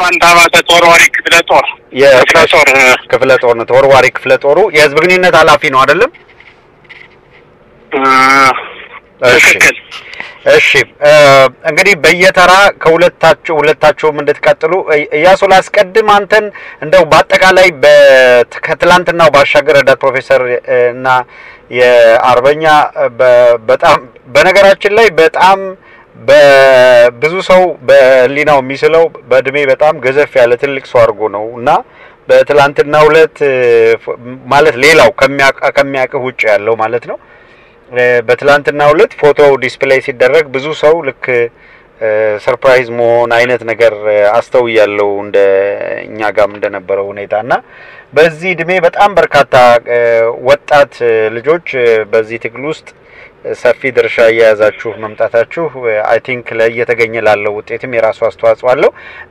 ባንታ ባተ ተወርዋሪ ክፍለ ጦር ክፍለ ጦር ክፍለ ጦር ነው። ተወርዋሪ ክፍለ ጦሩ የህዝብ ግንኙነት ኃላፊ ነው አይደለም? እሺ ትክክል። እሺ እንግዲህ በየተራ ከሁለታችሁ ሁለታችሁም እንድትቀጥሉ እያሱ ላስቀድም። አንተን እንደው በአጠቃላይ ከትላንትናው ባሻገር ረዳት ፕሮፌሰር እና የአርበኛ በጣም በነገራችን ላይ በጣም በብዙ ሰው በህሊናው የሚስለው በእድሜ በጣም ገዘፍ ያለ ትልቅ ሰው አድርጎ ነው እና በትላንትናው ዕለት ማለት ሌላው ከሚያውቅህ ውጭ ያለው ማለት ነው። በትላንትናው ዕለት ፎቶ display ሲደረግ ብዙ ሰው ልክ surprise መሆን አይነት ነገር አስተውያለሁ እንደ እኛ ጋም እንደነበረው ሁኔታ እና በዚህ እድሜ በጣም በርካታ ወጣት ልጆች በዚህ ትግል ውስጥ ሰፊ ድርሻ እየያዛችሁ መምጣታችሁ I think ለእየተገኘ ላለው ውጤትም የራሱ አስተዋጽኦ አለው።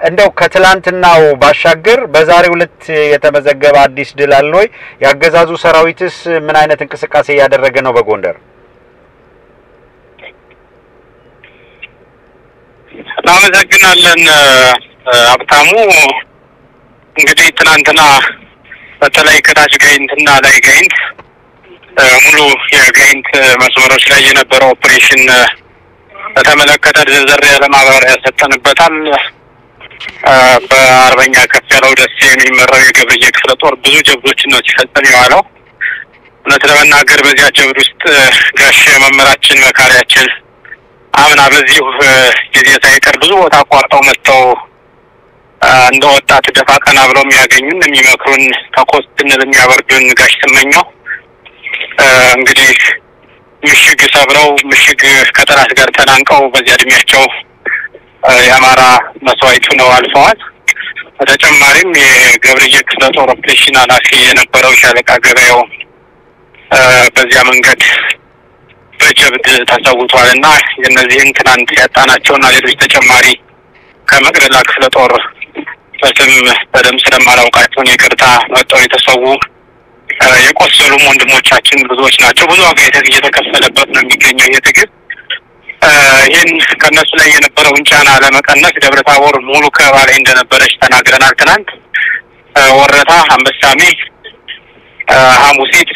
እንደው ከትላንትናው ባሻገር በዛሬው ዕለት የተመዘገበ አዲስ ድል አለ ወይ? የአገዛዙ ሰራዊትስ ምን አይነት እንቅስቃሴ እያደረገ ነው በጎንደር? እናመሰግናለን ሀብታሙ። እንግዲህ ትናንትና በተለይ ከታች ጋይንትና ላይ ጋይንት ሙሉ የጋይንት መስመሮች ላይ የነበረው ኦፕሬሽን በተመለከተ ዘርዘር ያለ ማብራሪያ ሰጠንበታል። በአርበኛ ከፍያለው ደሴ የሚመራው የገብርዬ ክፍለ ጦር ብዙ ጀብዶችን ነው ሲፈጸም የዋለው። እውነት ለመናገር በዚያ ጀብድ ውስጥ ጋሽ መምህራችን መካሪያችን አምና በዚሁ ጊዜ ሳይቀር ብዙ ቦታ አቋርጠው መጥተው እንደ ወጣት ደፋ ቀና ብለው የሚያገኙን የሚመክሩን ተኮስ ስንል የሚያበርዱን ጋሽ ስመኛው እንግዲህ ምሽግ ሰብረው ምሽግ ከጠላት ጋር ተናንቀው በዚያ እድሜያቸው የአማራ መስዋዕት ሆነው አልፈዋል። በተጨማሪም የገብርዬ ክፍለ ጦር ኦፕሬሽን ኃላፊ የነበረው ሻለቃ ገበያው በዚያ መንገድ በጀብድ ተሰውቷል እና የእነዚህን ትናንት ያጣናቸውና ሌሎች ተጨማሪ ከመቅደላ ክፍለ ጦር በስም በደንብ ስለማላውቃቸውን ይቅርታ መጠው የተሰዉ የቆሰሉም ወንድሞቻችን ብዙዎች ናቸው። ብዙ ዋጋ እየተከፈለበት ነው የሚገኘው ይህ ትግል። ይህን ከእነሱ ላይ የነበረውን ጫና ለመቀነስ ደብረ ታቦር ሙሉ ከበባ ላይ እንደነበረች ተናግረናል። ትናንት ወረታ፣ አንበሳሜ፣ ሐሙሲት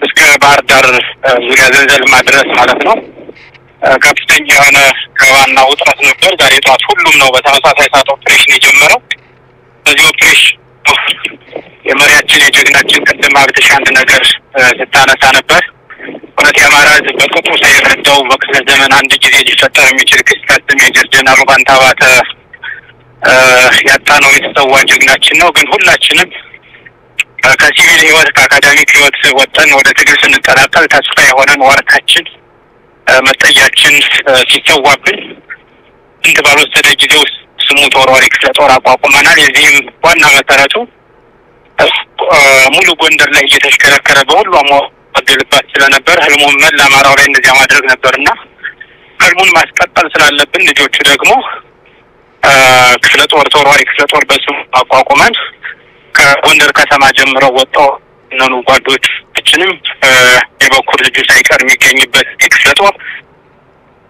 እስከ ባህር ዳር ዙሪያ ዘንዘልማ ድረስ ማለት ነው ከፍተኛ የሆነ ከዋና ውጥረት ነበር። ዛሬ ጠዋት ሁሉም ነው በተመሳሳይ ሰዓት ኦፕሬሽን የጀመረው። በዚህ ኦፕሬሽን ሀብትሽ አንድ ነገር ስታነሳ ነበር። እውነት የአማራ ሕዝብ በቅጡ ሳይረዳው በክፍለ ዘመን አንድ ጊዜ ሊፈጠር የሚችል ክስተት ሜጀር ጀነራል ውባንተ አባተ ያጣነው የተሰዋ ጀግናችን ነው። ግን ሁላችንም ከሲቪል ህይወት ከአካዳሚክ ህይወት ወጥተን ወደ ትግል ስንቀላቀል ተስፋ የሆነን ዋርታችን መጠያችን ሲሰዋብን እንድ ባልወሰደ ጊዜ ውስጥ ስሙ ተወርዋሪ ክፍለ ጦር አቋቁመናል። የዚህም ዋና መሰረቱ ሙሉ ጎንደር ላይ እየተሽከረከረ በሁሉ አሟገልባት ስለነበር ህልሙን መላ አማራው ላይ እንደዚያ ማድረግ ነበርና ህልሙን ማስቀጠል ስላለብን ልጆቹ ደግሞ ክፍለ ጦር ተወርዋሪ ክፍለ ጦር በስሙ አቋቁመን ከጎንደር ከተማ ጀምረው ወጣው እነኑ ጓዶቻችንም የበኩር ልጁ ሳይቀር የሚገኝበት የክፍለ ጦር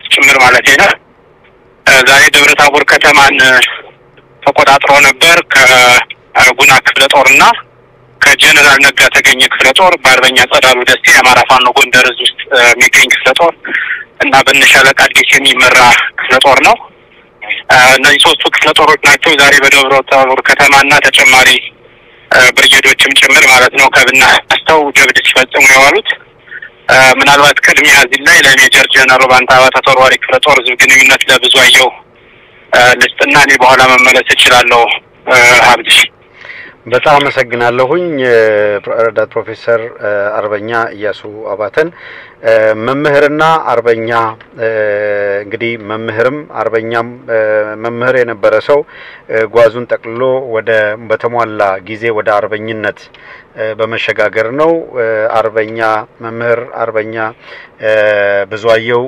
ጭምር ማለት ነው። ዛሬ ደብረ ታቦር ከተማን ተቆጣጥሮ ነበር። ከጉና ክፍለ ጦርና ከጀነራል ነጋ ተገኘ ክፍለ ጦር በአርበኛ ጸዳሉ ደሴ የአማራ ፋኖ ጎንደር እዝ ውስጥ የሚገኝ ክፍለ ጦር እና በነሻለቃ አዲስ የሚመራ ክፍለ ጦር ነው። እነዚህ ሶስቱ ክፍለ ጦሮች ናቸው ዛሬ በደብረ ታቦር ከተማና ተጨማሪ ብርጌዶችም ጭምር ማለት ነው ከብና አስተው ጀብድ ሲፈጽሙ የዋሉት። ምናልባት ቅድሚያ እዚህ ላይ ለሜጀር ጀነራል ባንታ ባተ ተወርዋሪ ክፍለ ጦር ህዝብ ግንኙነት ለብዙ አየው ልስጥና እኔ በኋላ መመለስ እችላለሁ። ሀብትሽ በጣም አመሰግናለሁኝ ረዳት ፕሮፌሰር አርበኛ እያሱ አባተን። መምህርና አርበኛ እንግዲህ መምህርም አርበኛም መምህር የነበረ ሰው ጓዙን ጠቅልሎ ወደ በተሟላ ጊዜ ወደ አርበኝነት በመሸጋገር ነው። አርበኛ መምህር አርበኛ ብዙአየው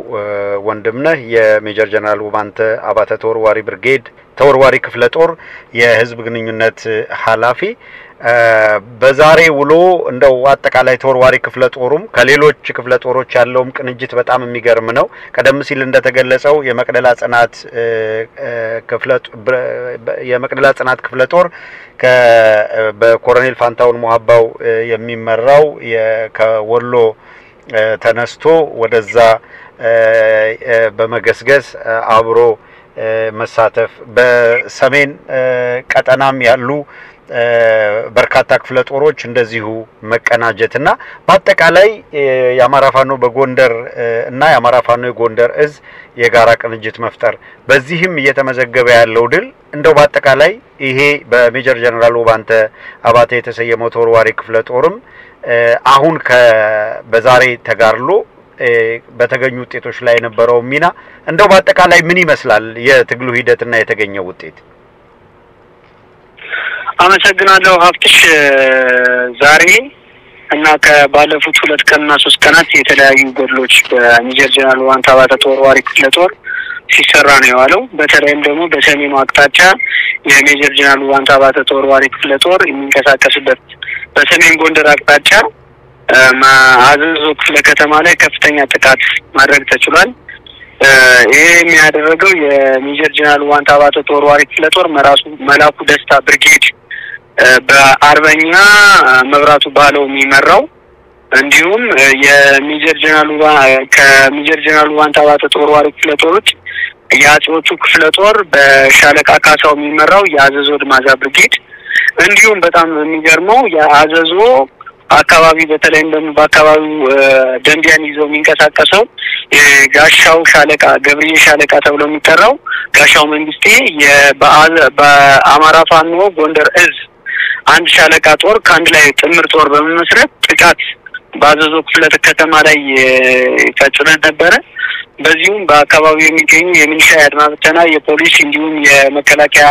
ወንድምነህ የሜጀር ጀነራል ውባንተ አባተ ተወርዋሪ ብርጌድ ተወርዋሪ ክፍለ ጦር የህዝብ ግንኙነት ኃላፊ በዛሬ ውሎ እንደው አጠቃላይ ተወርዋሪ ክፍለ ጦሩም ከሌሎች ክፍለ ጦሮች ያለውም ቅንጅት በጣም የሚገርም ነው። ቀደም ሲል እንደተገለጸው የመቅደላ ጽናት ክፍለ የመቅደላ ጽናት ክፍለ ጦር በኮሎኔል ፋንታውን ሞሀባው የሚመራው ከወሎ ተነስቶ ወደዛ በመገስገስ አብሮ መሳተፍ በሰሜን ቀጠናም ያሉ በርካታ ክፍለ ጦሮች እንደዚሁ መቀናጀት እና በአጠቃላይ የአማራ ፋኖ በጎንደር እና የአማራ ፋኖ የጎንደር እዝ የጋራ ቅንጅት መፍጠር በዚህም እየተመዘገበ ያለው ድል እንደው በአጠቃላይ ይሄ በሜጀር ጀነራል ውባንተ አባተ የተሰየመው ተወርዋሪ ክፍለ ጦርም አሁን በዛሬ ተጋድሎ በተገኙ ውጤቶች ላይ የነበረው ሚና እንደው በአጠቃላይ ምን ይመስላል የትግሉ ሂደትና የተገኘው ውጤት? አመሰግናለሁ ሀብትሽ። ዛሬ እና ከባለፉት ሁለት ቀንና ሶስት ቀናት የተለያዩ ገድሎች በሜጀር ጀነራል ውባንተ ተወርዋሪ ክፍለ ጦር ሲሰራ ነው የዋለው። በተለይም ደግሞ በሰሜኑ አቅጣጫ የሜጀር ጀነራል ውባንተ አባተ ተወርዋሪ ክፍለ ጦር የሚንቀሳቀስበት በሰሜን ጎንደር አቅጣጫ አዘዞ ክፍለ ከተማ ላይ ከፍተኛ ጥቃት ማድረግ ተችሏል። ይሄ የሚያደረገው የሜጀር ጀነራል ውባንተ ተወርዋሪ ክፍለ ጦር መራሱ መላኩ ደስታ ብርጌድ በአርበኛ መብራቱ ባለው የሚመራው እንዲሁም የሜጀር ጀነራል ከሜጀር ጀነራል ውባንተ አባተ ተወርዋሪ ክፍለ ጦሮች የአጼዎቹ ክፍለ ጦር በሻለቃ ካሳው የሚመራው የአዘዞ ድማዛ ብርጌድ እንዲሁም በጣም የሚገርመው የአዘዞ አካባቢ በተለይም ደግሞ በአካባቢው ደንቢያን ይዘው የሚንቀሳቀሰው ጋሻው ሻለቃ ገብርዬ ሻለቃ ተብሎ የሚጠራው ጋሻው መንግስቴ በአማራ ፋኖ ጎንደር እዝ አንድ ሻለቃ ጦር ከአንድ ላይ ጥምር ጦር በመመስረት ጥቃት በአዘዞ ክፍለ ከተማ ላይ ፈጽመን ነበረ። በዚሁም በአካባቢው የሚገኙ የሚሊሻ የአድማ ብተና፣ የፖሊስ እንዲሁም የመከላከያ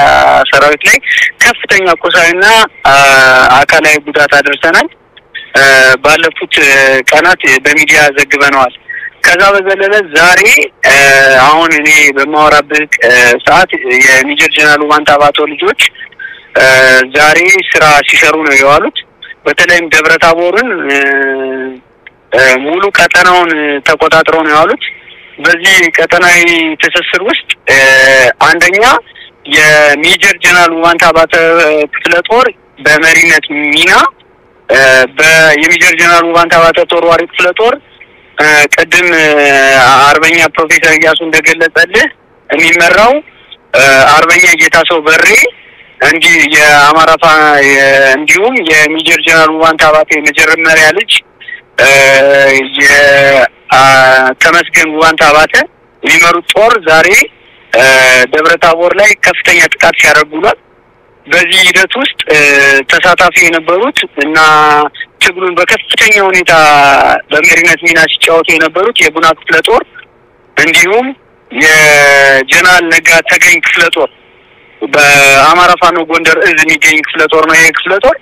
ሰራዊት ላይ ከፍተኛ ቁሳዊና አካላዊ ጉዳት አድርሰናል። ባለፉት ቀናት በሚዲያ ዘግበነዋል። ከዛ በዘለለ ዛሬ አሁን እኔ በማወራበት ሰዓት የሜጀር ጀነራል ዋንታ አባተ ልጆች ዛሬ ስራ ሲሰሩ ነው የዋሉት። በተለይም ደብረ ታቦርን ሙሉ ቀጠናውን ተቆጣጥረው ነው የዋሉት። በዚህ ቀጠናዊ ትስስር ውስጥ አንደኛ የሜጀር ጀነራል ውባንተ አባተ ክፍለ ጦር በመሪነት ሚና የሜጀር ጀነራል ውባንተ አባተ ተወርዋሪ ክፍለ ጦር ቅድም አርበኛ ፕሮፌሰር እያሱ እንደገለጸልህ የሚመራው አርበኛ ጌታሰው በሬ እንዲህ የአማራ እንዲሁም የሜጀር ጀነራል ውባንተ አባተ የመጀመሪያ ልጅ የተመስገን ውባንተ አባተ የሚመሩት ጦር ዛሬ ደብረ ታቦር ላይ ከፍተኛ ጥቃት ሲያደርጉሏል። በዚህ ሂደት ውስጥ ተሳታፊ የነበሩት እና ትግሉን በከፍተኛ ሁኔታ በመሪነት ሚና ሲጫወቱ የነበሩት የጉና ክፍለ ጦር እንዲሁም የጀነራል ነጋ ተገኝ ክፍለ ጦር በአማራ ፋኖ ጎንደር እዝ የሚገኝ ክፍለ ጦር ነው። ይሄ ክፍለ ጦር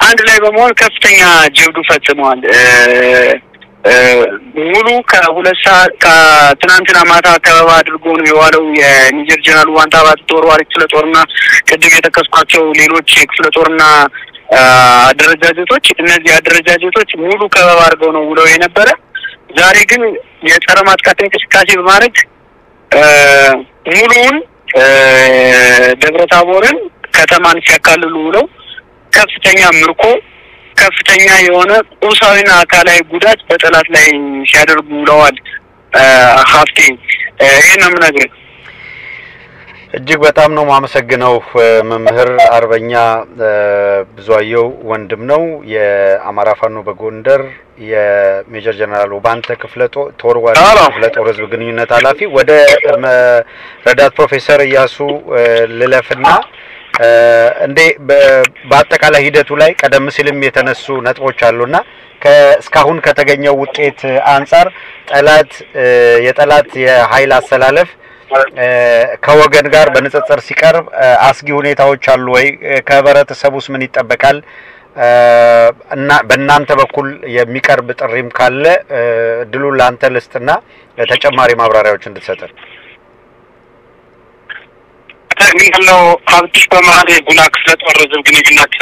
አንድ ላይ በመሆን ከፍተኛ ጀብዱ ፈጽመዋል። ሙሉ ከሁለት ሰዓት ከትናንትና ማታ ከበባ አድርጎ ነው የዋለው የሜጀር ጀነራል ዋንታ አባተ ተወርዋሪ ክፍለ ጦርና ቅድም የጠቀስኳቸው ሌሎች የክፍለ ጦርና አደረጃጀቶች። እነዚህ አደረጃጀቶች ሙሉ ከበባ አድርገው ነው ውለው የነበረ። ዛሬ ግን የጸረ ማጥቃት እንቅስቃሴ በማድረግ ሙሉውን ደብረ ታቦርን ከተማን ሲያካልሉ ውለው ከፍተኛ ምርኮ ከፍተኛ የሆነ ቁሳዊና አካላዊ ጉዳት በጠላት ላይ ሲያደርጉ ውለዋል። ሀብቴ ይህን ነው የምነግርህ። እጅግ በጣም ነው የማመሰግነው መምህር አርበኛ ብዙአየው ወንድም ነው የአማራ ፋኖ በጎንደር የሜጀር ጀነራል ውባንተ ክፍለ ተወርዋሪ ክፍለ ጦር ህዝብ ግንኙነት ኃላፊ። ወደ ረዳት ፕሮፌሰር እያሱ ልለፍና እንዴ በአጠቃላይ ሂደቱ ላይ ቀደም ሲልም የተነሱ ነጥቦች አሉና እስካሁን ከተገኘው ውጤት አንጻር ጠላት የጠላት የኃይል አሰላለፍ ከወገን ጋር በንጽጽር ሲቀርብ አስጊ ሁኔታዎች አሉ ወይ? ከህብረተሰቡስ ምን ይጠበቃል? እና በእናንተ በኩል የሚቀርብ ጥሪም ካለ ድሉን ለአንተ ልስጥና ተጨማሪ ማብራሪያዎች እንድትሰጥን። ያለው ሀብትሽ በመሀል የጉና ክፍለ ጦር ህዝብ ግንኙነት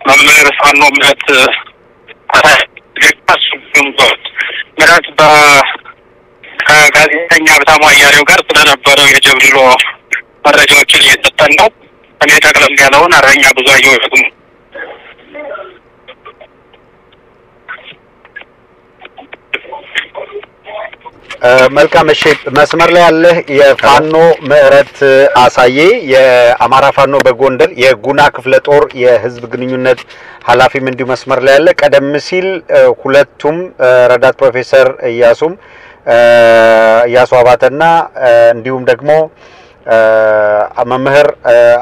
መምህር ፋኖ ምረት በጣም አያሌው ጋር ስለነበረው የጀብድሎ መረጃዎችን እየሰጠን ነው። እኔ ጠቅለል ያለውን አርበኛ ብዙአየሁ ደግሞ መልካም እሺ፣ መስመር ላይ ያለህ የፋኖ ምህረት አሳዬ የአማራ ፋኖ በጎንደር የጉና ክፍለ ጦር የህዝብ ግንኙነት ኃላፊም እንዲሁ መስመር ላይ ያለ። ቀደም ሲል ሁለቱም ረዳት ፕሮፌሰር እያሱም እያሱ አባተና እንዲሁም ደግሞ መምህር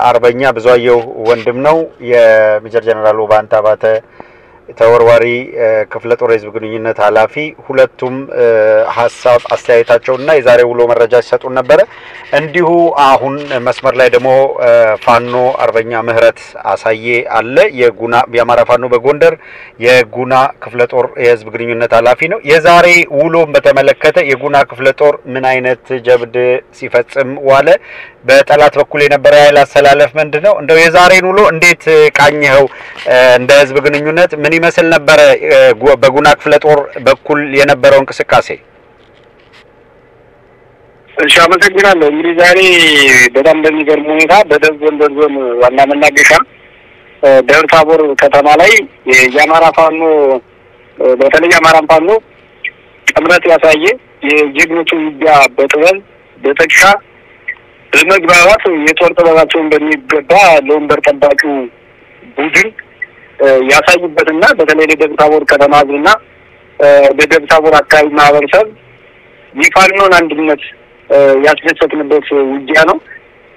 አርበኛ ብዙአየሁ ወንድም ነው። የሜጀር ጀነራል ውባንተ አባተ ተወርዋሪ ክፍለ ጦር የህዝብ ግንኙነት ኃላፊ ሁለቱም ሀሳብ አስተያየታቸውና የዛሬ ውሎ መረጃ ሲሰጡን ነበረ። እንዲሁ አሁን መስመር ላይ ደግሞ ፋኖ አርበኛ ምህረት አሳዬ አለ። የጉና የአማራ ፋኖ በጎንደር የጉና ክፍለ ጦር የህዝብ ግንኙነት ኃላፊ ነው። የዛሬ ውሎን በተመለከተ የጉና ክፍለ ጦር ምን አይነት ጀብድ ሲፈጽም ዋለ? በጠላት በኩል የነበረ ኃይል አሰላለፍ ምንድን ነው? እንደው የዛሬን ውሎ እንዴት ቃኘኸው? እንደ ህዝብ ግንኙነት ምን ይመስል ነበረ? በጉና ክፍለ ጦር በኩል የነበረው እንቅስቃሴ። እሺ፣ አመሰግናለሁ። እንግዲህ ዛሬ በጣም በሚገርም ሁኔታ በደቡብ ጎንደር ዞን ዋና መናገሻ ደብረ ታቦር ከተማ ላይ የአማራ ፋኖ በተለይ የአማራን ፋኖ ጥምረት ያሳየ የጀግኖቹ ውጊያ በጥበብ በጥቅሻ በመግባባት የጦር ጥበባቸውን በሚገባ ለወንበር ጠባቂው ቡድን ያሳዩበትና በተለይ ለደብረ ታቦር ከተማ ህዝብና ለደብረ ታቦር አካባቢ ማህበረሰብ የፋኖን አንድነት ያስደሰትንበት ውጊያ ነው።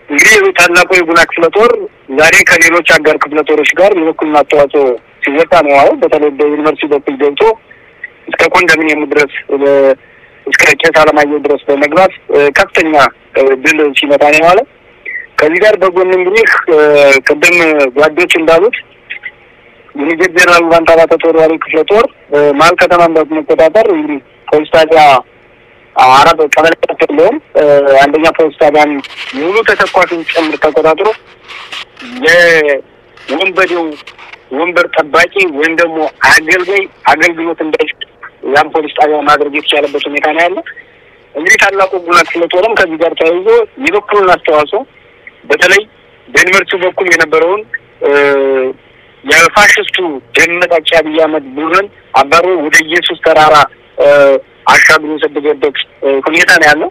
እንግዲህ ታላቁ የጉና ክፍለ ጦር ዛሬ ከሌሎች አጋር ክፍለ ጦሮች ጋር የበኩሉን አስተዋጽኦ ሲወጣ ነው ያው በተለይ በዩኒቨርሲቲ በኩል ገብቶ እስከ ኮንዶሚኒየሙ ድረስ እስከ ቄስ አለማየሁ ድረስ በመግባት ከፍተኛ ድል ሲመታ ነው የዋለ። ከዚህ ጋር በጎን እንግዲህ ቅድም ጓዶች እንዳሉት የሜጀር ውባንተ አባተ ተወርዋሪ ክፍለ ጦር መሀል ከተማን በመቆጣጠር እንግዲህ ፖሊስ ጣቢያ አራት ቀበሌ ያለውን አንደኛ ፖሊስ ጣቢያን ሙሉ ተተኳሹን ጭምር ተቆጣጥሮ የወንበዴው ወንበር ጠባቂ ወይም ደግሞ አገልጋይ አገልግሎት እንዳይሰጥ ያን ፖሊስ ጣቢያ ማድረግ የተቻለበት ሁኔታ ነው ያለ። እንግዲህ ታላቁ ጉና ክፍለ ጦርም ከዚህ ጋር ተያይዞ የበኩሉን አስተዋጽኦ በተለይ በዩኒቨርሲቲው በኩል የነበረውን የፋሽስቱ ደመጣጭ አብይ አህመድ ቡድን አባሮ ወደ ኢየሱስ ተራራ አሻግሮ የሰደገበት ሁኔታ ነው ያለው።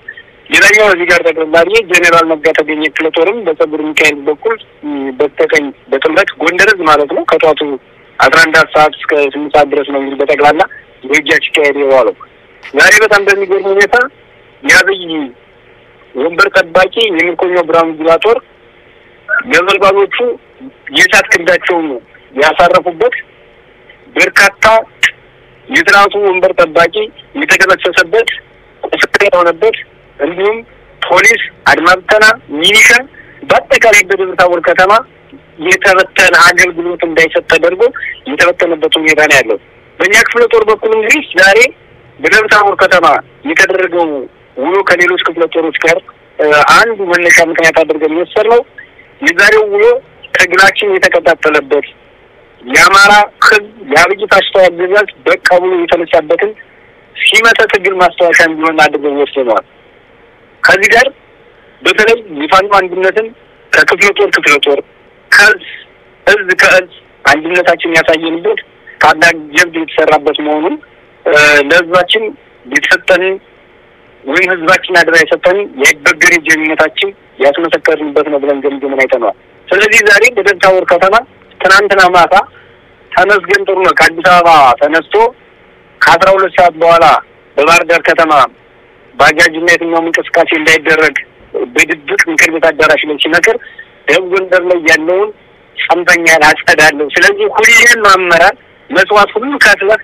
ሌላኛው እዚህ ጋር ተቀባሪ ጄኔራል ነጋ ተገኘ ክፍለ ጦርም በጸጉር ሚካኤል በኩል በስተቀኝ በጥምረት ጎንደር ህዝብ ማለት ነው ከጠዋቱ አስራ አንድ ሰዓት እስከ ስምንት ሰዓት ድረስ ነው እንግዲህ በጠቅላላ ውጊያ ሲካሄድ የዋለው። ዛሬ በጣም በሚገርም ሁኔታ የአብይ ወንበር ጠባቂ የምርኮኛው ብርሃኑ ጁላ ጦር ነበልባሎቹ የእሳት ክንዳቸውን ያሳረፉበት በርካታ የስርዓቱ ወንበር ጠባቂ የተደመሰሰበት ቁስል የሆነበት እንዲሁም ፖሊስ፣ አድማ ብተና፣ በአጠቃላይ በደብረ ታቦር ከተማ የተበተነ አገልግሎት እንዳይሰጥ ተደርጎ የተበተነበት ሁኔታ ነው ያለው። በእኛ ክፍለ ጦር በኩል እንግዲህ ዛሬ በደብረ ታቦር ከተማ የተደረገው ውሎ ከሌሎች ክፍለ ጦሮች ጋር አንዱ መነሻ ምክንያት አድርገን የወሰድነው የዛሬው ውሎ ትግላችን የተቀጣጠለበት የአማራ ሕዝብ የአብይ አገዛዝ በቃ ብሎ የተነሳበትን ሲመተ ትግል ማስታወሻ እንዲሆን አድርገን ወስደነዋል። ከዚህ ጋር በተለይ የፋኖ አንድነትን ከክፍለ ጦር ክፍለ ጦር ከእዝ እዝ ከእዝ አንድነታችን ያሳየንበት ታላቅ ጀብድ የተሰራበት መሆኑን ለህዝባችን የተሰጠንን ወይም ህዝባችን አደራ የሰጠንን የአይበገሬ ጀግንነታችን ያስመሰከርንበት ነው ብለን ገምገምን አይተነዋል። ስለዚህ ዛሬ በደብረ ከተማ ትናንትና ማታ ተመስገን ጥሩነህ ከአዲስ አበባ ተነስቶ ከአስራ ሁለት ሰዓት በኋላ በባህር ዳር ከተማ ባጃጅና የትኛውም እንቅስቃሴ እንዳይደረግ በድብቅ ምክር ቤት አዳራሽ ላይ ሲመክር ደቡብ ጎንደር ላይ ያለውን ጽንፈኛ አጸዳለሁ፣ ስለዚህ ሁሌም አመራር መስዋዕት ሁሉ ከፍለህ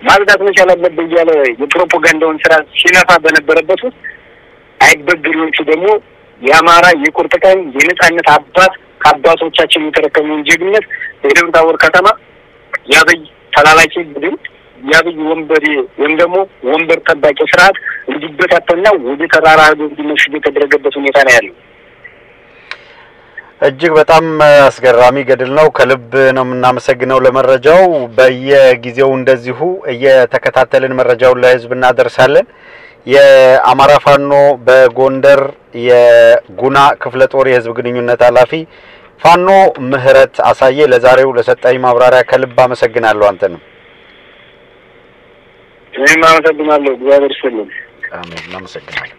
ማጽዳት መቻል አለብህ እያለ የፕሮፓጋንዳውን ስራ ሲነፋ በነበረበት ውስጥ አይበግሪዎቹ ደግሞ የአማራ የቁርጥ ቀን የነጻነት አባት ከአባቶቻችን የተረከመውን ጀግነት የደብረ ታቦር ከተማ የአብይ ተላላኪ ቡድን የአብይ ወንበዴ ወይም ደግሞ ወንበር ጠባቂ ስርዓት እንዲበታተና ወደ ተራራ ሄዶ እንዲመሽግ የተደረገበት ሁኔታ ነው ያለው። እጅግ በጣም አስገራሚ ገድል ነው። ከልብ ነው የምናመሰግነው ለመረጃው። በየጊዜው እንደዚሁ እየተከታተልን መረጃውን ለህዝብ እናደርሳለን። የአማራ ፋኖ በጎንደር የጉና ክፍለ ጦር የህዝብ ግንኙነት ኃላፊ ፋኖ ምህረት አሳየ ለዛሬው ለሰጣኝ ማብራሪያ ከልብ አመሰግናለሁ። አንተንም እኔም አመሰግናለሁ። እግዚአብሔር ይስጥልን። አሜን። እናመሰግናለን።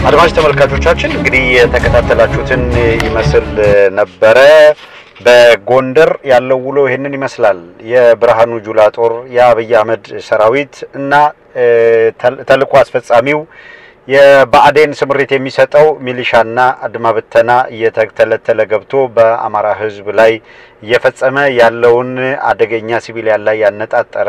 አድማጭ ተመልካቾቻችን እንግዲህ የተከታተላችሁትን ይመስል ነበረ። በጎንደር ያለው ውሎ ይህንን ይመስላል። የብርሃኑ ጁላ ጦር የአብይ አህመድ ሰራዊት እና ተልእኮ አስፈጻሚው የብአዴን ስምሪት የሚሰጠው ሚሊሻና አድማ ብተና እየተተለተለ ገብቶ በአማራ ሕዝብ ላይ እየፈጸመ ያለውን አደገኛ ሲቪሊያን ላይ ያነጣጠረ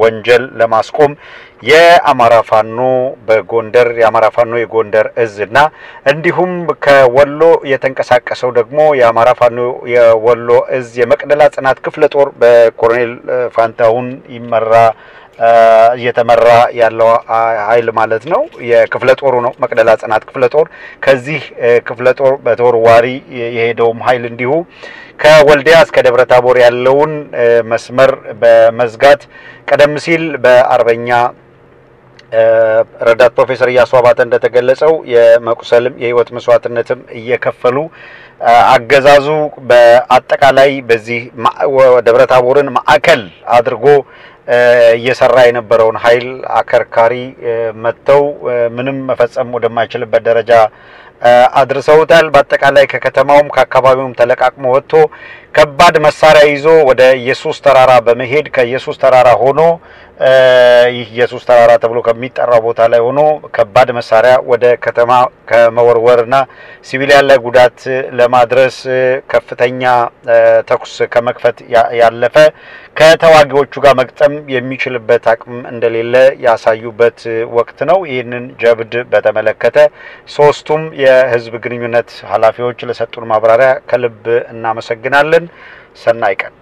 ወንጀል ለማስቆም የአማራ ፋኖ በጎንደር የአማራ ፋኖ የጎንደር እዝ እና እንዲሁም ከወሎ የተንቀሳቀሰው ደግሞ የአማራ ፋኖ የወሎ እዝ የመቅደላ ጽናት ክፍለ ጦር በኮሎኔል ፋንታሁን ይመራ እየተመራ ያለው ኃይል ማለት ነው። የክፍለ ጦሩ ነው መቅደላ ጽናት ክፍለ ጦር። ከዚህ ክፍለ ጦር በተወርዋሪ የሄደውም ኃይል እንዲሁ ከወልዲያ እስከ ደብረ ታቦር ያለውን መስመር በመዝጋት ቀደም ሲል በአርበኛ ረዳት ፕሮፌሰር እያሱ አባተ እንደተገለጸው የመቁሰልም የህይወት መስዋዕትነትም እየከፈሉ አገዛዙ በአጠቃላይ በዚህ ደብረ ታቦርን ማዕከል አድርጎ እየሰራ የነበረውን ኃይል አከርካሪ መጥተው ምንም መፈጸም ወደማይችልበት ደረጃ አድርሰውታል። በአጠቃላይ ከከተማውም ከአካባቢውም ተለቃቅሞ ወጥቶ ከባድ መሳሪያ ይዞ ወደ ኢየሱስ ተራራ በመሄድ ከኢየሱስ ተራራ ሆኖ ይህ ኢየሱስ ተራራ ተብሎ ከሚጠራው ቦታ ላይ ሆኖ ከባድ መሳሪያ ወደ ከተማ ከመወርወርና ሲቪሊያን ላይ ጉዳት ለማድረስ ከፍተኛ ተኩስ ከመክፈት ያለፈ ከተዋጊዎቹ ጋር መግጠም የሚችልበት አቅም እንደሌለ ያሳዩበት ወቅት ነው። ይህንን ጀብድ በተመለከተ ሶስቱም የህዝብ ግንኙነት ኃላፊዎች ለሰጡን ማብራሪያ ከልብ እናመሰግናለን። ሰናይ ቀን